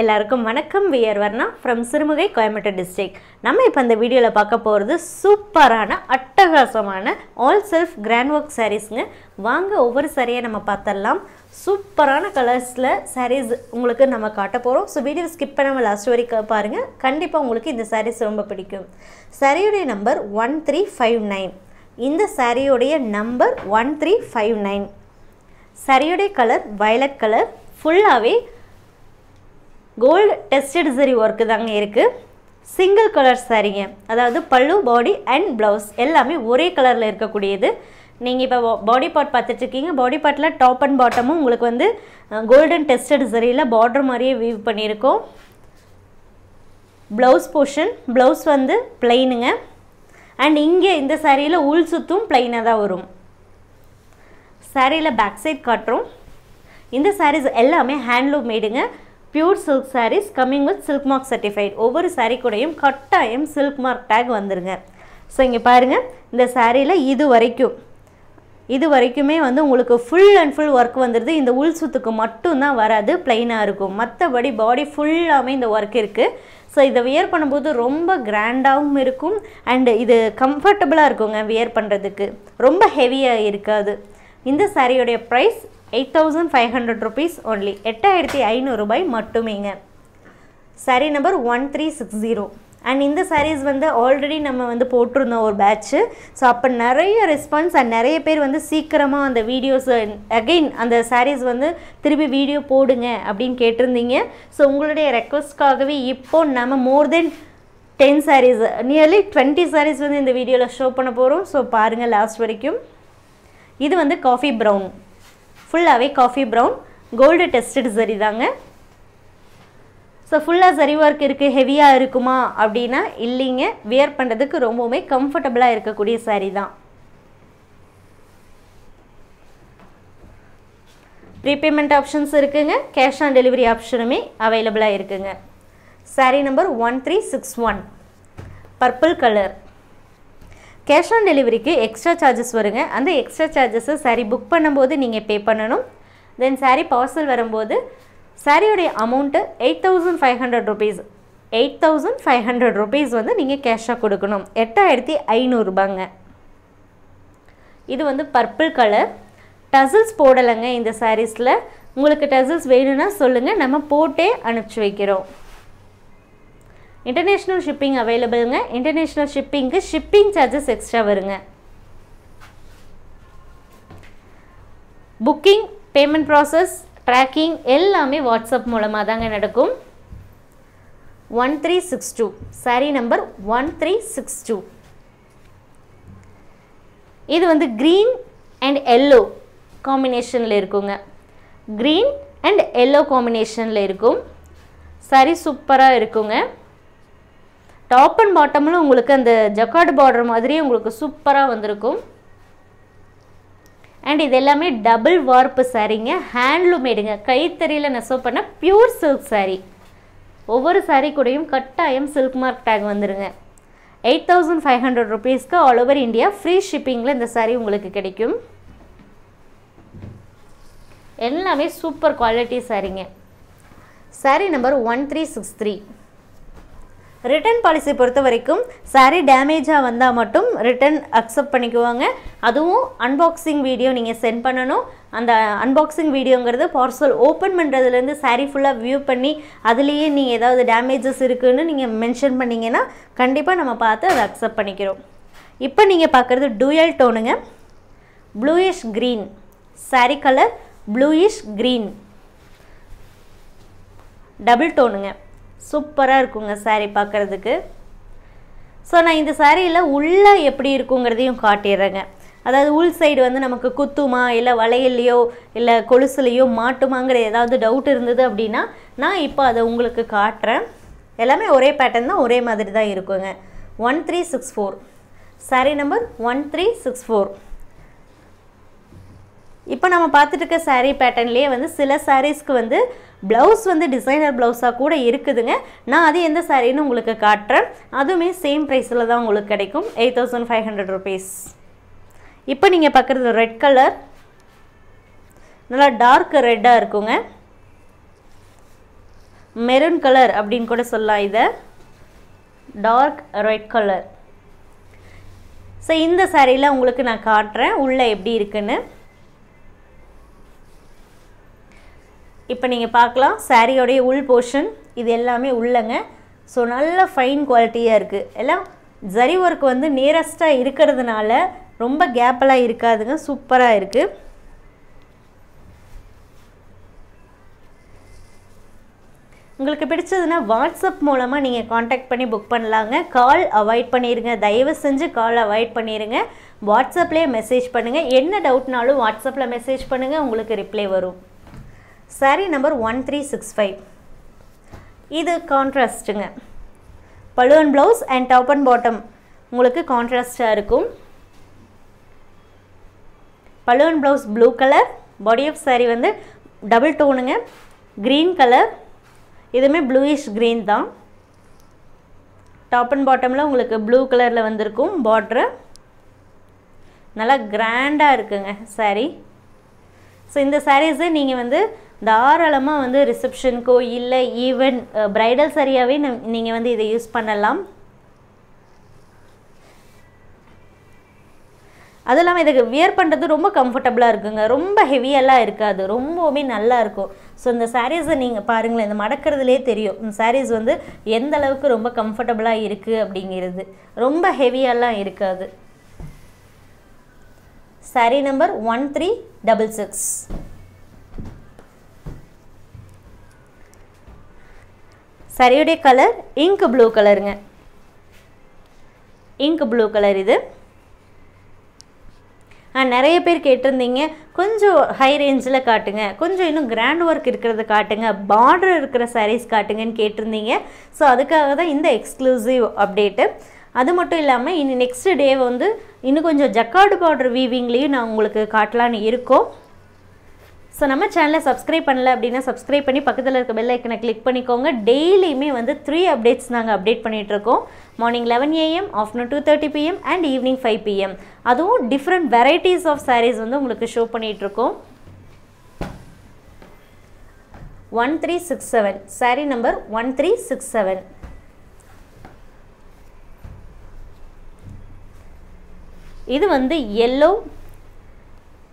எல்லாருக்கும் வணக்கம். We are Varna from Sirumugai Coimbatore district நம்ம இப்போ இந்த வீடியோவில் பார்க்க போகிறது சூப்பரான அட்டகாசமான ஆல் செல்ஃப் கிராண்ட் ஒர்க் சாரீஸ்ங்க வாங்க ஒவ்வொரு சாரியை நம்ம பார்த்துடலாம். சூப்பரான கலர்ஸில் சாரீஸ் உங்களுக்கு நம்ம காட்ட போகிறோம் ஸோ வீடியோ ஸ்கிப் பண்ணாமல் லாஸ்ட் வரைக்கும் பாருங்கள் கண்டிப்பாக உங்களுக்கு இந்த சாரீஸ் ரொம்ப பிடிக்கும். சாரியுடைய number one three five nine இந்த சாரியுடைய number one three five nine சாரியுடைய கலர் வயலட் கலர் ஃபுல்லாகவே கோல்டு டெஸ்டட் சரி ஒர்க்கு தாங்க இருக்குது சிங்கிள் கலர் சாரீங்க அதாவது பல்லு பாடி அண்ட் ப்ளவுஸ் எல்லாமே ஒரே கலரில் இருக்கக்கூடியது. நீங்கள் இப்போ பாடி பார்ட் பார்த்துட்ருக்கீங்க. பாடி பார்ட்டில் டாப் அண்ட் பாட்டமும் உங்களுக்கு வந்து கோல்டன் டெஸ்டட் சரியில் பார்டர் மாதிரியே வீவ் பண்ணியிருக்கோம். ப்ளவுஸ் போர்ஷன் ப்ளவுஸ் வந்து பிளெயினுங்க அண்ட் இங்கே இந்த சாரியில் உள் சுத்தும் பிளெயினாக தான் வரும். சாரியில் பேக் சைட் காட்டுறோம். இந்த சாரீஸ் எல்லாமே handloom மேடுங்க pure silk saris coming with silk mark certified ஒவ்வொரு சாரீ கூடையும் கட்டாயம் சில்க் மார்க் டேக் வந்துருங்க. ஸோ இங்கே பாருங்கள் இந்த சாரியில் இது வரைக்கும் இது வரைக்குமே வந்து உங்களுக்கு ஃபுல் அண்ட் ஃபுல் ஒர்க் வந்துடுது இந்த உள் சுத்துக்கு மட்டும்தான் வராது ப்ளைனாக இருக்கும். மற்றபடி பாடி ஃபுல்லாமே இந்த ஒர்க் இருக்குது ஸோ இதை வியர் பண்ணும்போது ரொம்ப கிராண்டாகவும் இருக்கும் அண்டு இது கம்ஃபர்டபுளாக இருக்குங்க வியர் பண்ணுறதுக்கு ரொம்ப ஹெவியாக இருக்காது. இந்த சாரியோடைய price eight thousand five hundred rupees only எட்டாயிரத்தி ஐநூறுரூபாய் மட்டுமேங்க. Sari number one three six zero and இந்த சாரீஸ் வந்து ஆல்ரெடி நம்ம வந்து போட்டிருந்தோம் ஒரு பேட்ச்சு ஸோ அப்போ நிறைய ரெஸ்பான்ஸ் அண்ட் நிறைய பேர் வந்து சீக்கிரமாக அந்த வீடியோஸ் அகெயின் அந்த சாரீஸ் வந்து திருப்பி வீடியோ போடுங்க அப்படின்னு கேட்டிருந்தீங்க. ஸோ உங்களுடைய ரெக்வஸ்ட்காகவே இப்போ நம்ம more than ten saris nearly twenty saris வந்து இந்த வீடியோவில் ஷோ பண்ண போகிறோம் ஸோ பாருங்கள் லாஸ்ட் வரைக்கும். இது வந்து காஃபி ப்ரௌன் ஃபுல்லாகவே coffee brown gold tested sari தாங்க. ஸோ ஃபுல்லாக சரி ஒர்க் இருக்குது ஹெவியாக இருக்குமா அப்படின்னா இல்லைங்க. வியர் பண்ணுறதுக்கு ரொம்பவுமே கம்ஃபர்டபுளாக இருக்கக்கூடிய சாரீ தான். ப்ரீபேமெண்ட் ஆப்ஷன்ஸ் இருக்குங்க. கேஷ் ஆன் டெலிவரி ஆப்ஷனுமே அவைலபிளாக இருக்குங்க. Sari number one three six one purple colour cash on டெலிவரிக்கு எக்ஸ்ட்ரா சார்ஜஸ் வருங்க. அந்த எக்ஸ்ட்ரா சார்ஜஸை சாரீ புக் பண்ணும்போது நீங்கள் பே பண்ணணும். தென் சாரீ பார்சல் வரும்போது சாரியோடைய amount eight thousand five hundred rupees eight thousand five hundred rupees வந்து நீங்கள் கேஷாக கொடுக்கணும். எட்டாயிரத்தி ஐநூறுரூபாங்க இது வந்து பர்பிள் கலர் டசில்ஸ் போடலைங்க இந்த சாரீஸில் உங்களுக்கு டசில்ஸ் வேணும்னா சொல்லுங்கள் நம்ம போட்டே அனுப்பிச்சி வைக்கிறோம். இன்டர்நேஷ்னல் ஷிப்பிங் அவைலபிளுங்க இன்டர்நேஷ்னல் ஷிப்பிங்க்கு ஷிப்பிங் சார்ஜஸ் எக்ஸ்ட்ரா வருங்க. புக்கிங் பேமெண்ட் ப்ராசஸ் ட்ராக்கிங் எல்லாமே வாட்ஸ்அப் மூலமாக தாங்க நடக்கும். One three six two sari number one three six two இது வந்து க்ரீன் அண்ட் எல்லோ காம்பினேஷனில் இருக்குங்க. க்ரீன் அண்ட் எல்லோ காம்பினேஷனில் இருக்கும். சாரீ சூப்பராக இருக்குங்க. டாப் அண்ட் பாட்டமில் உங்களுக்கு அந்த ஜக்கார்டு பார்டர் மாதிரியே உங்களுக்கு சூப்பராக வந்திருக்கும். அண்ட் இது எல்லாமே டபுள் வார்ப்பு சாரீங்க. ஹேண்ட்லூமேடுங்க கைத்தறியில் நெசவு பண்ண பியூர் சில்க் சாரீ ஒவ்வொரு சாரீ கூடயும் கட்டாயம் சில்க் மார்க் டேக் வந்துடுங்க எயிட் தௌசண்ட் ஃபைவ் ஹண்ட்ரட் ருபீஸ்க்கு ஆல் ஓவர் இந்தியா ஃப்ரீ ஷிப்பிங்கில் இந்த சாரீ உங்களுக்கு கிடைக்கும். எல்லாமே super quality சாரீங்க sari number one three six three return policy பொறுத்த வரைக்கும் சாரீ டேமேஜாக வந்தால் மட்டும் ரிட்டர்ன் அக்செப்ட் பண்ணிக்குவாங்க. அதுவும் அன்பாக்சிங் வீடியோ நீங்கள் சென்ட் பண்ணணும். அந்த அன்பாக்சிங் வீடியோங்கிறது பார்சல் ஓப்பன் பண்ணுறதுலேருந்து சாரீ ஃபுல்லாக வியூ பண்ணி அதுலேயே நீங்கள் ஏதாவது டேமேஜஸ் இருக்குதுன்னு நீங்கள் மென்ஷன் பண்ணிங்கன்னா கண்டிப்பாக நம்ம பார்த்து அதை அக்செப்ட் பண்ணிக்கிறோம். இப்போ நீங்கள் பார்க்குறது dual டோனுங்க bluish green sari colour bluish green double டோனுங்க சூப்பராக இருக்குங்க சாரீ பார்க்குறதுக்கு ஸோ நான் இந்த சாரியில் உள்ளே எப்படி இருக்குங்கிறதையும் காட்டிடுறேங்க. அதாவது உள் சைடு வந்து நமக்கு குத்துமா இல்லை வளையல்லையோ இல்லை கொலுசுலையோ மாட்டுமாங்கிற ஏதாவது டவுட் இருந்தது அப்படின்னா நான் இப்போ அதை உங்களுக்கு காட்டுறேன். எல்லாமே ஒரே பேட்டர்ன் தான் ஒரே மாதிரி தான் இருக்குங்க. One three six four sari number one three six four இப்போ நம்ம பார்த்துட்டு இருக்க சாரீ பேட்டர்ன்லேயே வந்து சில சாரீஸ்க்கு வந்து ப்ளவுஸ் வந்து டிசைனர் ப்ளவுஸாக கூட இருக்குதுங்க. நான் அது எந்த சாரின்னு உங்களுக்கு காட்டுறேன். அதுவுமே சேம் ப்ரைஸில் தான் உங்களுக்கு கிடைக்கும். Eight thousand five hundred rupees இப்போ நீங்கள் பார்க்குறது ரெட் கலர் நல்லா டார்க் ரெட்டாக இருக்குங்க. மெரூன் கலர் அப்படின்னு கூட சொல்லலாம் இதை. டார்க் ரெட் கலர் ஸோ இந்த சாரியில் உங்களுக்கு நான் காட்டுறேன். உள்ளே எப்படி இருக்குன்னு. இப்போ நீங்கள் பார்க்கலாம் சாரியோடைய உள் போர்ஷன் இது எல்லாமே உள்ளங்க. ஸோ நல்ல ஃபைன் குவாலிட்டியாக இருக்குது எல்லாம் ஜரி ஒர்க் வந்து நியரஸ்ட்டாக இருக்கிறதுனால ரொம்ப கேப்பெல்லாம் இருக்காதுங்க சூப்பராக இருக்குது உங்களுக்கு பிடிச்சதுன்னா வாட்ஸ்அப் மூலமாக நீங்கள் காண்டாக்ட் பண்ணி புக் பண்ணலாங்க. கால் அவாய்ட் பண்ணிடுங்க தயவு செஞ்சு கால் அவாய்ட் பண்ணிடுங்க வாட்ஸ்அப்லேயே மெசேஜ் பண்ணுங்கள் என்ன டவுட்னாலும் வாட்ஸ்அப்பில் மெசேஜ் பண்ணுங்கள் உங்களுக்கு ரிப்ளை வரும். Sari number one three six five. இது கான்ட்ராஸ்ட்டுங்க. பழுவன் blouse and top and bottom உங்களுக்கு கான்ட்ராஸ்டாக இருக்கும். பழுவன் blouse blue colour body of sari வந்து டபுள் டோனுங்க க்ரீன் கலர் இதுவுமே ப்ளூயிஷ் க்ரீன் தான். டாப் அண்ட் பாட்டமில் உங்களுக்கு ப்ளூ கலரில் வந்திருக்கும் பார்ட்ரு நல்லா கிராண்டாக இருக்குங்க சாரீ ஸோ இந்த சாரீஸை நீங்கள் வந்து தாராளமாக வந்து ரிசப்ஷனுக்கோ இல்லை ஈவன் ப்ரைடல் சரியாகவே நீங்கள் வந்து இதை யூஸ் பண்ணலாம். அது இல்லாமல் இதுக்கு வியர் பண்ணுறது ரொம்ப கம்ஃபர்டபுளாக இருக்குங்க. ரொம்ப ஹெவியெல்லாம் இருக்காது. ரொம்பவுமே நல்லா இருக்கும். ஸோ இந்த சாரீஸை நீங்கள் பாருங்களேன். இந்த மடக்கிறதுலே தெரியும். இந்த சாரீஸ் வந்து எந்த அளவுக்கு ரொம்ப கம்ஃபர்டபுளாக இருக்குது அப்படிங்கிறது. ரொம்ப ஹெவியெல்லாம் இருக்காது. Sari number one three double six சரியுடைய colour ink blue கலருங்க இங்க் ப்ளூ கலர் இது. நிறைய பேர் கேட்டிருந்தீங்க கொஞ்சம் ஹை ரேஞ்சில் காட்டுங்க. கொஞ்சம் இன்னும் கிராண்ட் ஒர்க் இருக்கிறத காட்டுங்க. பார்டர் இருக்கிற சாரீஸ் காட்டுங்கன்னு கேட்டிருந்தீங்க. ஸோ அதுக்காக தான் இந்த எக்ஸ்க்ளூசிவ் அப்டேட்டு அது மட்டும் இல்லாமல் இனி நெக்ஸ்ட் டே வந்து இன்னும் கொஞ்சம் ஜக்காடு பார்டர் வீவிங்லேயும் நான் உங்களுக்கு காட்டலான்னு இருக்கோம். ஸோ நம்ம சேனலை சப்ஸ்கிரைப் பண்ணல அப்படின்னா சப்ஸ்கிரைப் பண்ணி பக்கத்தில் இருக்க பெல் ஐக்கனை கிளிக் பண்ணிக்கோங்க. டெய்லியுமே வந்து த்ரீ அப்டேட்ஸ் நாங்கள் அப்டேட் பண்ணிகிட்ருக்கோம் morning eleven AM afternoon two thirty PM and evening five PM அதுவும் டிஃப்ரெண்ட் வெரைட்டிஸ் ஆஃப் சாரீஸ் வந்து உங்களுக்கு ஷோ பண்ணிகிட்ருக்கோம் one three six seven sari number one three six seven இது வந்து எல்லோ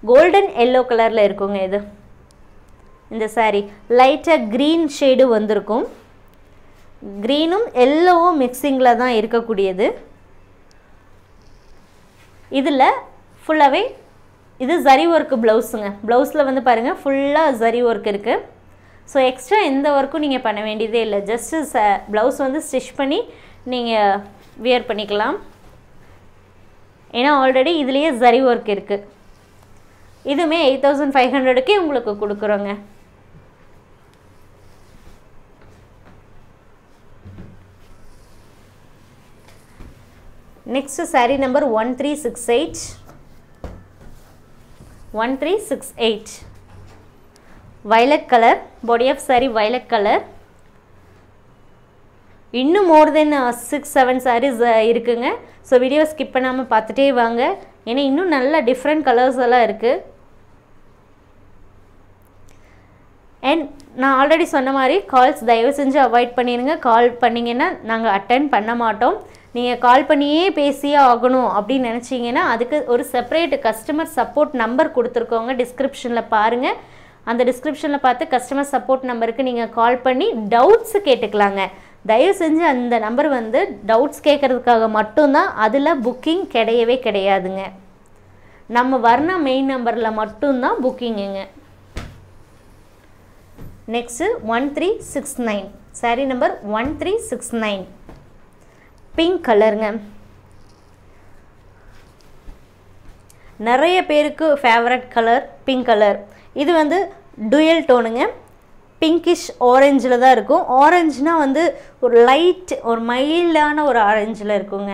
கோல்டன் எல்லோ கலரில் இருக்குங்க இது. இந்த சாரீ லைட்டாக க்ரீன் ஷேடு வந்திருக்கும். க்ரீனும் எல்லோவும் மிக்சிங்கில் தான் இருக்கக்கூடியது. இதில் ஃபுல்லாகவே இது ஜரி ஒர்க்கு ப்ளவுஸுங்க ப்ளவுஸில் வந்து பாருங்கள் ஃபுல்லாக ஜரி ஒர்க் இருக்குது ஸோ எக்ஸ்ட்ரா எந்த ஒர்க்கும் நீங்கள் பண்ண வேண்டியதே இல்லை. ஜஸ்ட்டு ச ப்ளவுஸ் வந்து ஸ்டிச் பண்ணி நீங்கள் வியர் பண்ணிக்கலாம். ஏன்னா ஆல்ரெடி இதுலேயே ஜரி ஒர்க் இருக்குது இதுவுமே எயிட் தௌசண்ட் ஃபைவ் ஹண்ட்ரடுக்கே உங்களுக்கு கொடுக்குறோங்க. Next sari number one three six eight one three six eight violet colour body of sari violet colour இன்னும் more than six seven saris இருக்குங்க. ஸோ வீடியோ ஸ்கிப் பண்ணாமல் பார்த்துட்டே வாங்க. ஏன்னா இன்னும் நல்ல டிஃப்ரெண்ட் கலர்ஸ் எல்லாம் இருக்குது அண்ட் நான் ஆல்ரெடி சொன்ன மாதிரி கால்ஸ் தயவு செஞ்சு அவாய்ட் பண்ணிடுங்க கால் பண்ணிங்கன்னா நாங்கள் அட்டன் பண்ண மாட்டோம். நீங்கள் கால் பண்ணியே பேசியே ஆகணும் அப்படின்னு நினச்சிங்கன்னா அதுக்கு ஒரு செப்பரேட் கஸ்டமர் சப்போர்ட் நம்பர் கொடுத்துருக்கோங்க டிஸ்கிரிப்ஷனில் பாருங்கள் அந்த டிஸ்கிரிப்ஷனில் பார்த்து கஸ்டமர் சப்போர்ட் நம்பருக்கு நீங்கள் கால் பண்ணி டவுட்ஸு கேட்டுக்கலாங்க. தயவு செஞ்சு அந்த நம்பர் வந்து டவுட்ஸ் கேட்குறதுக்காக மட்டும்தான். அதில் புக்கிங் கிடையவே கிடையாதுங்க. நம்ம வர்ணா மெயின் நம்பரில் மட்டும்தான் புக்கிங்குங்க next one three six nine sari number one three six nine pink கலருங்க நிறைய பேருக்கு ஃபேவரட் கலர் பிங்க் கலர் இது வந்து டுயல் டோனுங்க பிங்கிஷ் ஆரஞ்சில் தான் இருக்கும். ஆரஞ்சுனால் வந்து ஒரு லைட் ஒரு மைல்டான ஒரு ஆரஞ்சில் இருக்குங்க.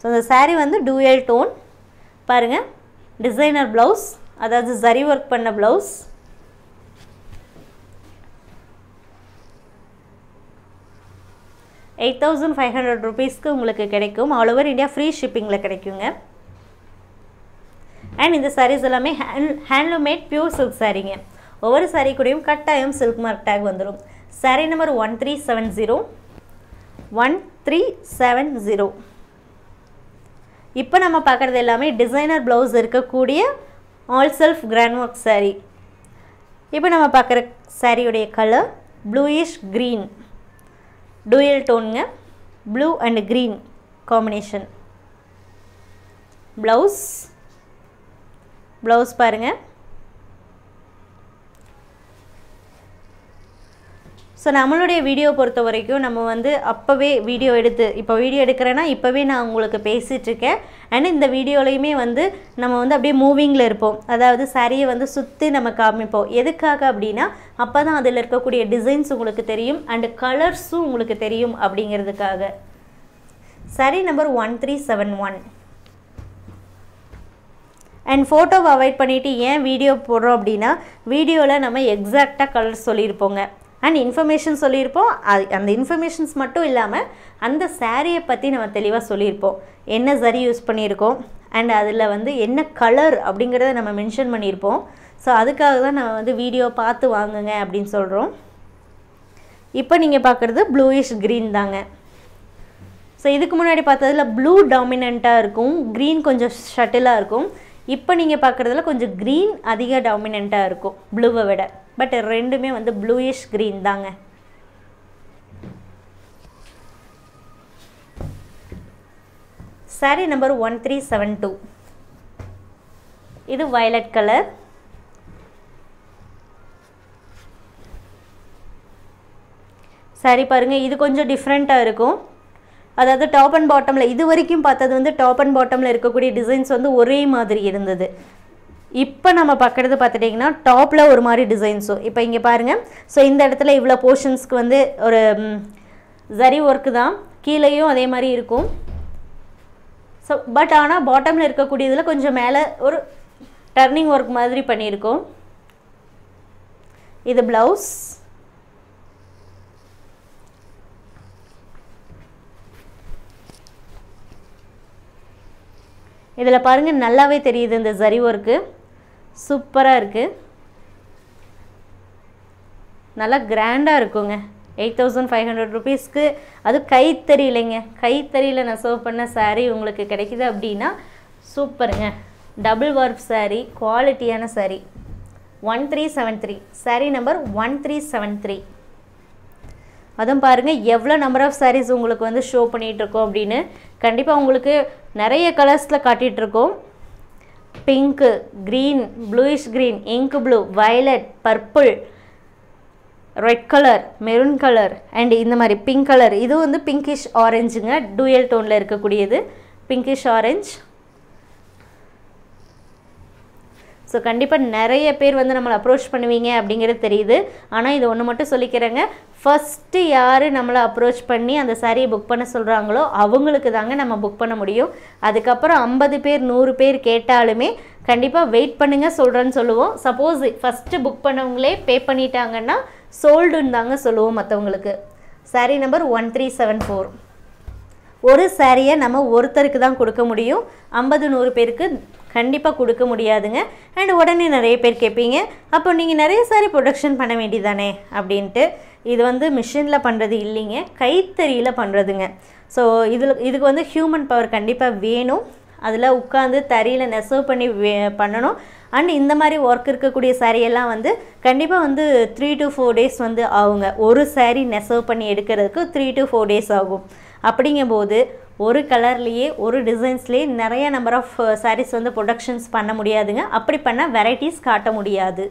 ஸோ இந்த சாரீ வந்து டூயல் டோன் பாருங்கள் டிசைனர் ப்ளவுஸ் அதாவது ஜரி ஒர்க் பண்ண blouse eight thousand five hundred ருபீஸ்க்கு உங்களுக்கு கிடைக்கும். ஆல் ஓவர் இந்தியா ஃப்ரீ ஷிப்பிங்கில் கிடைக்குங்க. அண்ட் இந்த சாரீஸ் எல்லாமே hand handloom made made pure silk சாரீங்க ஒவ்வொரு சாரீ கூடயும் கட்டாயம் சில்க் மார்க் டேக் வந்துடும் sari number one three seven zero one three seven zero இப்போ நம்ம பார்க்குறது எல்லாமே டிசைனர் ப்ளவுஸ் இருக்கக்கூடிய all self grand work saree. இப்போ நம்ம பார்க்குற சாரியுடைய colour bluish green dual டோனுங்க blue and green combination blouse blouse பாருங்கள் ஸோ நம்மளுடைய வீடியோ பொறுத்த வரைக்கும் நம்ம வந்து அப்போவே வீடியோ எடுத்து இப்போ வீடியோ எடுக்கிறேன்னா இப்போவே நான் உங்களுக்கு பேசிகிட்ருக்கேன் அண்ட் இந்த வீடியோலையுமே வந்து நம்ம வந்து அப்படியே மூவிங்கில் இருப்போம். அதாவது சரியை வந்து சுற்றி நம்ம காமிப்போம். எதுக்காக அப்படின்னா அப்போ தான் அதில் இருக்கக்கூடிய டிசைன்ஸ் உங்களுக்கு தெரியும் அண்டு கலர்ஸும் உங்களுக்கு தெரியும் அப்படிங்கிறதுக்காக. சரி number one three seven one and ஃபோட்டோவை அவாய்ட் பண்ணிவிட்டு ஏன் வீடியோ போடுறோம் அப்படின்னா வீடியோவில் நம்ம எக்ஸாக்டாக கலர் சொல்லியிருப்போங்க. அண்ட் இன்ஃபர்மேஷன் சொல்லியிருப்போம். அது அந்த இன்ஃபர்மேஷன்ஸ் மட்டும் இல்லாமல் அந்த சாரியை பற்றி நம்ம தெளிவாக சொல்லியிருப்போம். என்ன சரி யூஸ் பண்ணியிருக்கோம்? அண்ட் அதில் வந்து என்ன கலர் அப்படிங்கிறத நம்ம மென்ஷன் பண்ணியிருப்போம். ஸோ அதுக்காக தான் நம்ம வந்து வீடியோ பார்த்து வாங்குங்க அப்படின்னு சொல்கிறோம் இப்போ நீங்கள் பார்க்குறது ப்ளூயிஷ் க்ரீன் தாங்க. ஸோ இதுக்கு முன்னாடி பார்த்ததுல ப்ளூ டாமினண்ட்டாக இருக்கும். க்ரீன் கொஞ்சம் ஷட்டிலாக இருக்கும். இப்போ நீங்கள் பார்க்குறதுல கொஞ்சம் க்ரீன் அதிக டாமினண்ட்டாக இருக்கும். ப்ளூவை விட. பட் ரெண்டுமே வந்து ப்ளூயிஷ் க்ரீன் தாங்க. Sari number one three seven two இது வயலட் கலர் சாரி பாருங்கள் இது கொஞ்சம் டிஃப்ரெண்ட்டாக இருக்கும். அதாவது டாப் அண்ட் பாட்டமில் இது வரைக்கும் பார்த்தது வந்து டாப் அண்ட் பாட்டமில் இருக்கக்கூடிய டிசைன்ஸ் வந்து ஒரே மாதிரி இருந்தது. இப்போ நம்ம பார்க்குறது பார்த்துட்டிங்கன்னா டாப்பில் ஒரு மாதிரி டிசைன்ஸும் இப்போ இங்கே பாருங்கள் ஸோ இந்த இடத்துல இவ்வளோ போர்ஷன்ஸ்க்கு வந்து ஒரு ஜரி ஒர்க்கு தான். கீழேயும் அதே மாதிரி இருக்கும். ஸோ பட் ஆனால் பாட்டமில் இருக்கக்கூடியதில் கொஞ்சம் மேலே ஒரு டர்னிங் ஒர்க் மாதிரி பண்ணியிருக்கோம். இது ப்ளவுஸ் இதில் பாருங்கள் நல்லாவே தெரியுது இந்த ஜரி ஒர்க்கு சூப்பராக இருக்குது நல்லா கிராண்டாக இருக்குங்க. எயிட் தௌசண்ட் ஃபைவ் ஹண்ட்ரட் ருபீஸ்க்கு அது கைத்தறி இல்லைங்க. கைத்தறியில் நான் சர்வ் பண்ண சாரீ உங்களுக்கு கிடைக்குது அப்படின்னா சூப்பருங்க. டபுள் ஒர்க் சாரீ குவாலிட்டியான sari one three seven three sari number one three seven three அதுவும் பாருங்கள் எவ்வளோ நம்பர் ஆஃப் சாரீஸ் உங்களுக்கு வந்து ஷோ பண்ணிகிட்ருக்கோம் அப்படின்னு கண்டிப்பாக உங்களுக்கு நிறைய கலர்ஸில் காட்டிகிட்ருக்கோம் pink green bluish green ink blue violet purple red colour maroon colour and இந்த மாதிரி பிங்க் கலர் இது வந்து பிங்கிஷ் ஆரஞ்சுங்க டூயல் டோனில் இருக்கக்கூடியது. பிங்கிஷ் ஆரஞ்ச் ஸோ கண்டிப்பாக நிறைய பேர் வந்து நம்மளை அப்ரோச் பண்ணுவீங்க அப்படிங்கிறது தெரியுது. ஆனால் இது ஒன்று மட்டும் சொல்லிக்கிறேங்க. ஃபஸ்ட்டு யார் நம்மளை அப்ரோச் பண்ணி அந்த சாரியை புக் பண்ண சொல்கிறாங்களோ அவங்களுக்கு தாங்க நம்ம புக் பண்ண முடியும். அதுக்கப்புறம் ஐம்பது பேர் நூறு பேர் கேட்டாலுமே கண்டிப்பாக வெயிட் பண்ணுங்கள் சொல்கிறேன்னு சொல்லுவோம். சப்போஸ் ஃபஸ்ட்டு புக் பண்ணவங்களே பே பண்ணிட்டாங்கன்னா சோல்டுன்னு தாங்க சொல்லுவோம் மற்றவங்களுக்கு sari number one three seven four ஒரு சாரியை நம்ம ஒருத்தருக்கு தான் கொடுக்க முடியும். ஐம்பது நூறு பேருக்கு கண்டிப்பாக கொடுக்க முடியாதுங்க. அண்ட் உடனே நிறைய பேர் கேட்பீங்க அப்போ நீங்கள் நிறைய சாரி ப்ரொடக்ஷன் பண்ண வேண்டியதானே அப்படின்ட்டு. இது வந்து மிஷினில் பண்ணுறது இல்லைங்க கைத்தறியில் பண்ணுறதுங்க ஸோ இதில் இதுக்கு வந்து ஹியூமன் பவர் கண்டிப்பாக வேணும். அதில் உட்காந்து தறியில் நெசவு பண்ணி பண்ணணும். அண்ட் இந்த மாதிரி ஒர்க் இருக்கக்கூடிய சாரியெல்லாம் வந்து கண்டிப்பாக வந்து த்ரீ டு ஃபோர் டேஸ் வந்து ஆகுங்க. ஒரு சாரீ நெசவு பண்ணி எடுக்கிறதுக்கு த்ரீ டு ஃபோர் டேஸ் ஆகும். அப்படிங்கும்போது ஒரு கலர்லேயே ஒரு டிசைன்ஸ்லேயே நிறைய நம்பர் ஆஃப் சாரீஸ் வந்து ப்ரொடக்ஷன்ஸ் பண்ண முடியாதுங்க. அப்படி பண்ணால் வெரைட்டிஸ் காட்ட முடியாது.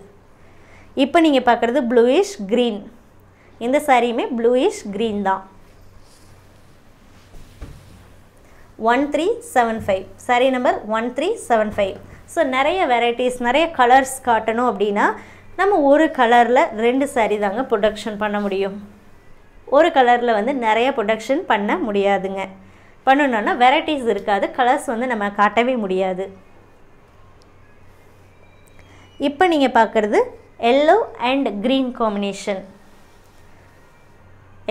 இப்போ நீங்கள் பார்க்குறது ப்ளூயிஷ் க்ரீன் இந்த சாரியுமே ப்ளூயிஷ் க்ரீன் தான். One three seven five sari number one three seven five so நிறைய வெரைட்டிஸ் நிறைய கலர்ஸ் காட்டணும் அப்படின்னா நம்ம ஒரு கலரில் ரெண்டு சாரீ தாங்க ப்ரொடக்ஷன் பண்ண முடியும். ஒரு கலரில் வந்து நிறைய ப்ரொடக்ஷன் பண்ண முடியாதுங்க. பண்ணணுன்னா வெரைட்டிஸ் இருக்காது கலர்ஸ் வந்து நம்ம காட்டவே முடியாது. இப்போ நீங்கள் பார்க்குறது yellow and green combination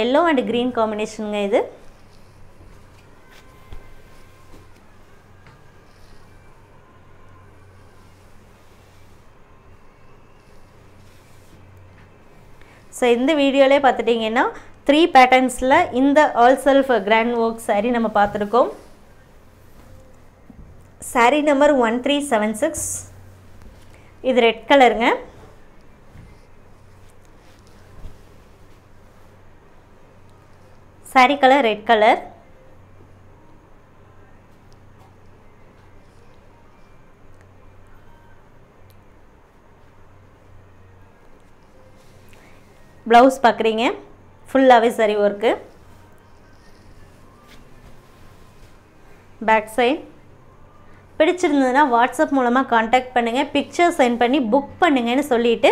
yellow and green காம்பினேஷனுங்க இது. ஸோ இந்த வீடியோலே பார்த்துட்டிங்கன்னா த்ரீ பேட்டர்ன்ஸில் இந்த all self grand work sari நம்ம பார்த்துருக்கோம். Sari number one three seven six இது ரெட் கலருங்க saree colour red colour blouse பார்க்குறீங்க. ஃபுல்லாகவே சரி ஒர்க்கு பேக் சைட் பிடிச்சிருந்ததுன்னா வாட்ஸ்அப் மூலமாக காண்டாக்ட் பண்ணுங்கள் பிக்சர் சென்ட் பண்ணி புக் பண்ணுங்கன்னு சொல்லிவிட்டு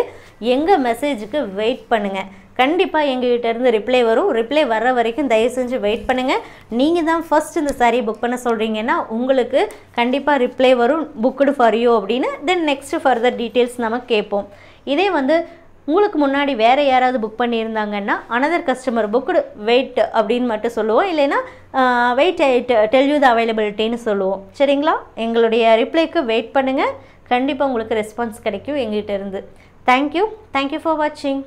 எங்கள் மெசேஜுக்கு வெயிட் பண்ணுங்கள் கண்டிப்பாக எங்ககிட்டேருந்து ரிப்ளை வரும். ரிப்ளை வர்ற வரைக்கும் தயவு செஞ்சு வெயிட் பண்ணுங்கள் நீங்கள் தான் ஃபஸ்ட் இந்த சாரீ புக் பண்ண சொல்கிறீங்கன்னா உங்களுக்கு கண்டிப்பாக ரிப்ளை வரும். புக்குடு ஃபார் யூ அப்படின்னு. தென் நெக்ஸ்ட்டு ஃபர்தர் டீட்டெயில்ஸ் நம்ம கேட்போம். இதே வந்து உங்களுக்கு முன்னாடி வேறு யாராவது புக் பண்ணியிருந்தாங்கன்னா அனதர் கஸ்டமர் புக்குடு வெயிட் அப்படின்னு மட்டும் சொல்லுவோம். இல்லைன்னா வெயிட் டெல் யூ த அவைலபிலிட்டின்னு சொல்லுவோம். சரிங்களா? எங்களுடைய ரிப்ளைக்கு வெயிட் பண்ணுங்கள் கண்டிப்பாக உங்களுக்கு ரெஸ்பான்ஸ் கிடைக்கும் எங்கிட்ட இருந்து. தேங்க்யூ தேங்க்யூ ஃபார் வாட்சிங்